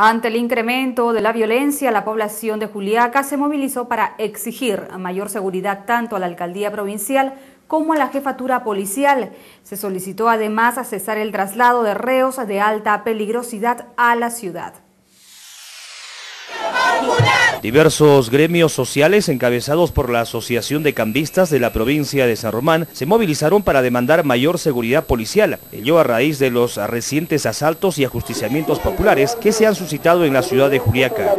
Ante el incremento de la violencia, la población de Juliaca se movilizó para exigir mayor seguridad tanto a la alcaldía provincial como a la jefatura policial. Se solicitó además cesar el traslado de reos de alta peligrosidad a la ciudad. Diversos gremios sociales encabezados por la Asociación de Cambistas de la provincia de San Román se movilizaron para demandar mayor seguridad policial, ello a raíz de los recientes asaltos y ajusticiamientos populares que se han suscitado en la ciudad de Juliaca.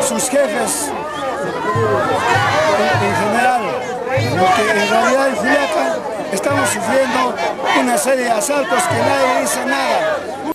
sus jefes, en en realidad en Juliaca estamos sufriendo una serie de asaltos que nadie dice nada.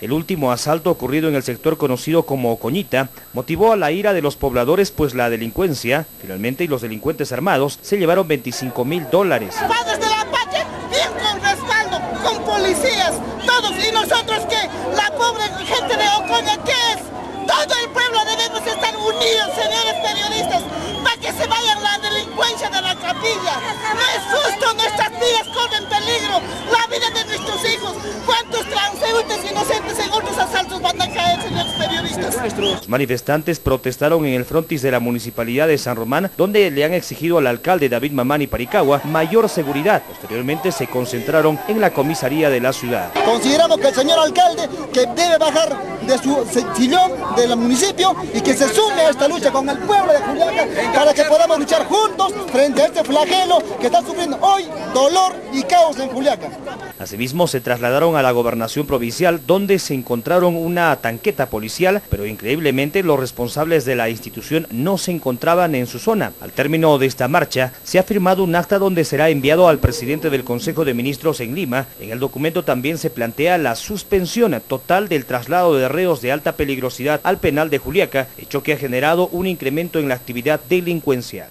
El último asalto ocurrido en el sector conocido como Coñita motivó a la ira de los pobladores pues la delincuencia, finalmente, y los delincuentes armados se llevaron 25 mil dólares. Padres de la Apache, bien con respaldo, con policías, todos, y nosotros que la pobre gente de Ocoña, ¿qué es? Todo el pueblo debemos estar unidos, señores periodistas, para que se vaya la delincuencia de la capilla. No es Los manifestantes protestaron en el frontis de la Municipalidad de San Román, donde le han exigido al alcalde David Mamani Paricagua mayor seguridad. Posteriormente se concentraron en la comisaría de la ciudad. Consideramos que el señor alcalde que debe bajar de su sillón del municipio y que se sume a esta lucha con el pueblo de Juliaca para que podamos luchar juntos frente a este flagelo que está sufriendo hoy dolor y caos en Juliaca. Asimismo se trasladaron a la gobernación provincial donde se encontraron una tanqueta policial, pero increíblemente los responsables de la institución no se encontraban en su zona. Al término de esta marcha se ha firmado un acta donde será enviado al presidente del Consejo de Ministros en Lima. En el documento también se plantea la suspensión total del traslado de reos de alta peligrosidad al penal de Juliaca, hecho que ha generado un incremento en la actividad delincuencial.